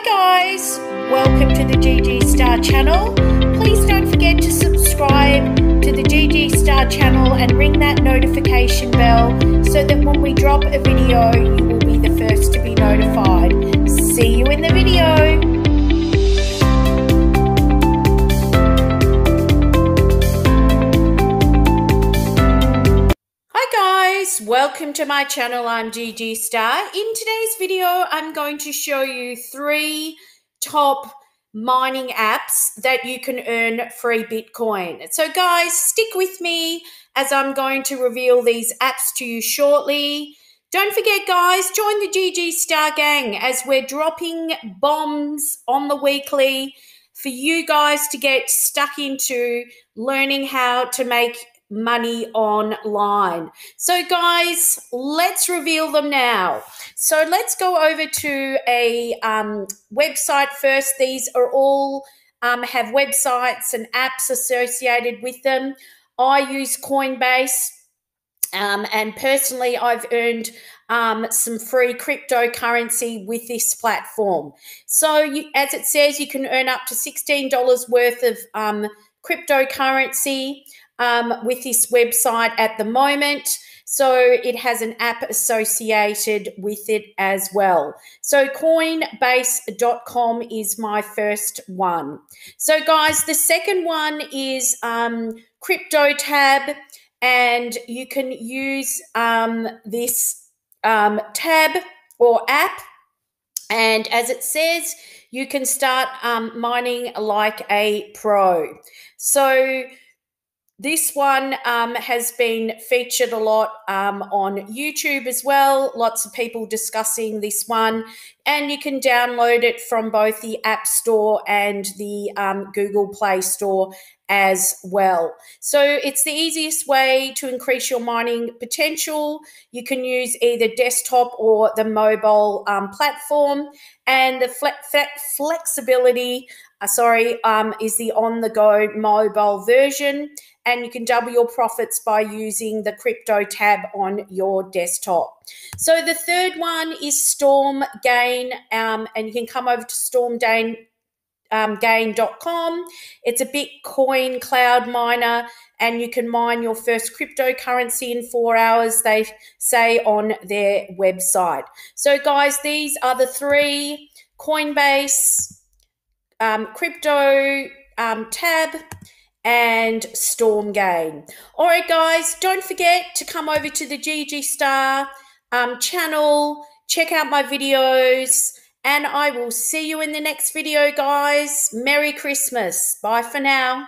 Hi guys, welcome to the Gigi Star channel. Please don't forget to subscribe to the Gigi Star channel and ring that notification bell so that when we drop a video, you will be the first to be notified. Welcome to my channel. I'm Gigi Star. In today's video, I'm going to show you three top mining apps that you can earn free Bitcoin. So guys, stick with me as I'm going to reveal these apps to you shortly. Don't forget, guys, join the Gigi Star gang as we're dropping bombs on the weekly for you guys to get stuck into learning how to make money online. So, guys, let's reveal them now. So, let's go over to a um, website first. These are all um, have websites and apps associated with them. I use Coinbase. Um, and personally, I've earned um, some free cryptocurrency with this platform. So, you, as it says, you can earn up to $16 worth of um, cryptocurrency um, with this website at the moment. So it has an app associated with it as well. So coinbase.com is my first one. So, guys, the second one is um, CryptoTab, and you can use um, this um, tab or app. And as it says, you can start um, mining like a pro. So, this one um, has been featured a lot um, on YouTube as well. Lots of people discussing this one. And you can download it from both the App Store and the um, Google Play Store as well. So it's the easiest way to increase your mining potential. You can use either desktop or the mobile um, platform. And the fle flexibility, uh, sorry, um, is the on the go mobile version and you can double your profits by using the crypto tab on your desktop. So the third one is Storm Gain, um, and you can come over to stormgain.com. Um, gain.com. It's a Bitcoin cloud miner, and you can mine your first cryptocurrency in four hours, they say on their website. So, guys, these are the three Coinbase, um, crypto um, tab, and StormGain. All right, guys, don't forget to come over to the Gigi Star um, channel, check out my videos, and I will see you in the next video, guys. Merry Christmas. Bye for now.